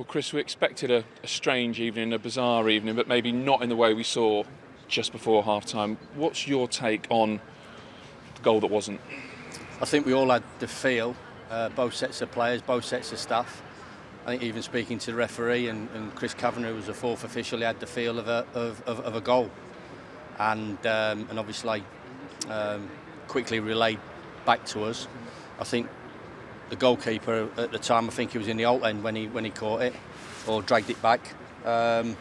Well, Chris, we expected a, a strange evening, a bizarre evening, but maybe not in the way we saw just before half time. What's your take on the goal that wasn't? I think we all had the feel, uh, both sets of players, both sets of staff. I think even speaking to the referee and, and Chris Kavanagh, who was the fourth official, he had the feel of a, of, of, of a goal. And, um, and obviously um, quickly relayed back to us. I think the goalkeeper at the time, I think he was in the Holte End when he, when he caught it or dragged it back. Um,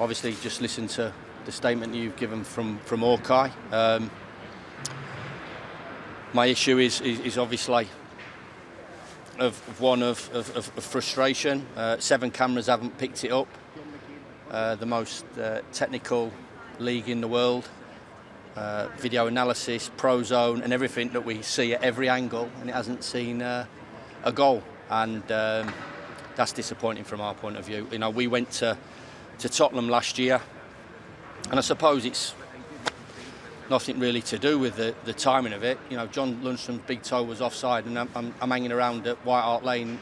obviously, just listen to the statement you've given from, from Hawk-Eye. Um, my issue is, is, is obviously of one of, of, of frustration. Uh, seven cameras haven't picked it up. Uh, the most uh, technical league in the world. Uh, video analysis, ProZone, and everything that we see at every angle, and it hasn't seen uh, a goal. And um, that's disappointing from our point of view. You know, we went to, to Tottenham last year, and I suppose it's nothing really to do with the, the timing of it. You know, John Lundstram's big toe was offside, and I'm, I'm, I'm hanging around at White Hart Lane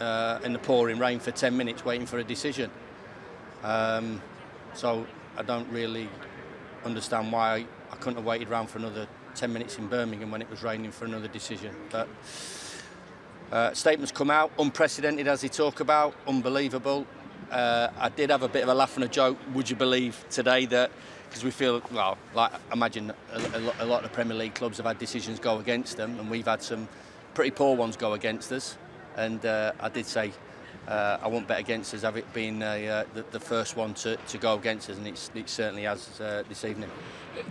uh, in the pouring rain for 10 minutes waiting for a decision. Um, so I don't really understand why I, couldn't have waited around for another 10 minutes in Birmingham when it was raining for another decision. But uh, statements come out, unprecedented as they talk about, unbelievable. Uh, I did have a bit of a laugh and a joke. Would you believe today that because we feel well like imagine a, a, lot of Premier League clubs have had decisions go against them and we've had some pretty poor ones go against us and uh, I did say uh, I won't bet against us have it been uh, the, the, first one to, to go against us and it certainly has uh, this evening.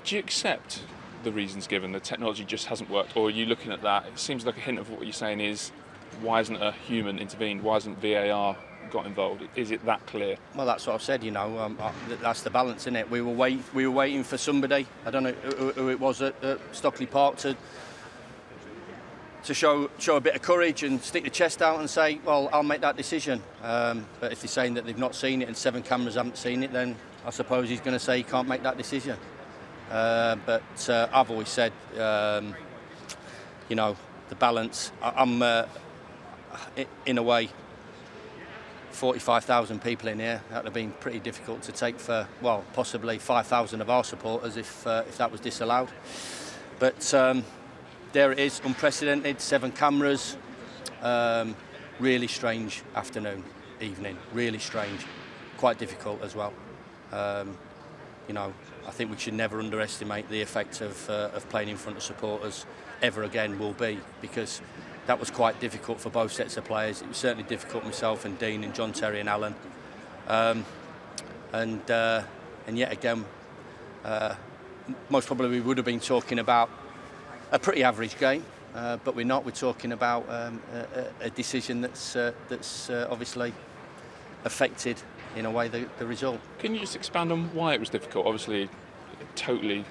Do you accept the reasons given the technology just hasn't worked or are you looking at that it seems like a hint of what you're saying is why isn't a human intervened why isn't VAR got involved? Is it that clear? Well, that's what I've said. You know, um, uh, that's the balance, isn't it? We were wait, we were waiting for somebody. I don't know who, who it was at, at Stockley Park to to show show a bit of courage and stick the chest out and say, well, I'll make that decision. Um, but if they're saying that they've not seen it and seven cameras haven't seen it, then I suppose he's going to say he can't make that decision. Uh, but uh, I've always said, um, you know, the balance. I, am uh, in a way, 45,000 people in here. That would have been pretty difficult to take for, well, possibly 5,000 of our supporters if, uh, if that was disallowed. But um, there it is, unprecedented, seven cameras. Um, really strange afternoon, evening, really strange. Quite difficult as well. Um, you know, I think we should never underestimate the effect of, uh, of playing in front of supporters ever again will be because that was quite difficult for both sets of players. It was certainly difficult myself and Dean and John Terry and Alan. Um, and uh, and yet again, uh, most probably we would have been talking about a pretty average game, uh, but we're not. We're talking about um, a, a, decision that's uh, that's uh, obviously affected in a way the, the result. Can you just expand on why it was difficult? Obviously, totally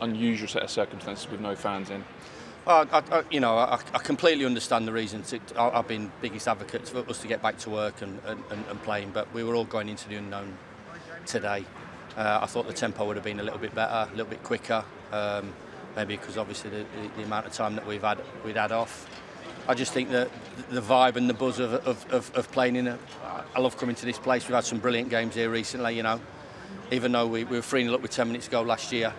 unusual set of circumstances with no fans in. I, I, you know, I, I, completely understand the reasons. I've been biggest advocates for us to get back to work and, and, and playing, but we were all going into the unknown today. Uh, I thought the tempo would have been a little bit better, a little bit quicker, um, maybe because obviously the, the, the, amount of time that we've had we'd had off. I just think that the vibe and the buzz of, of, of, of playing in. I love coming to this place. We've had some brilliant games here recently, you know. Even though we, we were 3 0 up with 10 minutes to go last year,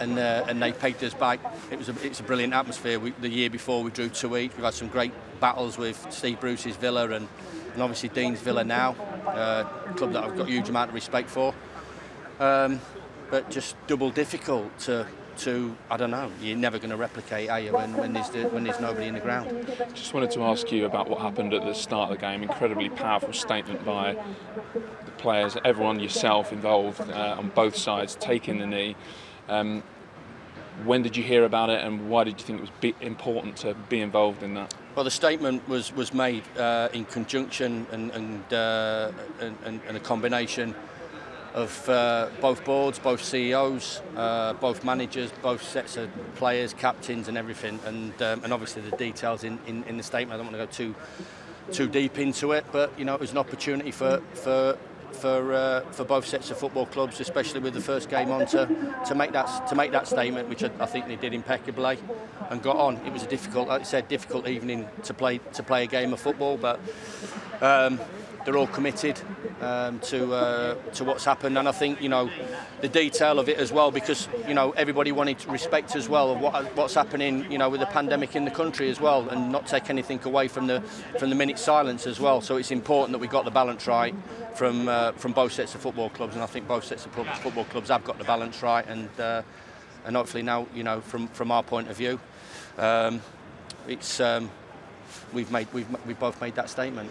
and uh, and they pegged us back. It was a, it's a brilliant atmosphere. We, the year before we drew two each. We've had some great battles with Steve Bruce's Villa and, and obviously Dean's Villa now, uh, a club that I've got a huge amount of respect for. Um, but just double difficult to to I don't know. You're never going to replicate, are you? When, when there's the, when there's nobody in the ground. Just wanted to ask you about what happened at the start of the game. Incredibly powerful statement by the players, everyone, yourself involved uh, on both sides, taking the knee. Um, when did you hear about it, and why did you think it was important to be involved in that? Well, the statement was was made uh, in conjunction and and, uh, and, and a combination of uh, both boards, both CEOs, uh, both managers, both sets of players, captains, and everything, and um, and obviously the details in, in, in the statement. I don't want to go too too deep into it, but you know it was an opportunity for for for uh, for both sets of football clubs, especially with the first game on, to, to make that to make that statement, which I, I, think they did impeccably, and got on. It was a difficult, like I said, difficult evening to play to play a game of football, but um, they're all committed um, to uh, to what's happened, and I think you know the detail of it as well, because you know everybody wanted respect as well of what, what's happening, you know, with the pandemic in the country as well, and not take anything away from the from the minute silence as well. So it's important that we got the balance right from uh, from both sets of football clubs, and I think both sets of football clubs have got the balance right, and uh, and hopefully now, you know, from from our point of view, um, it's um, we've made we've we've both made that statement.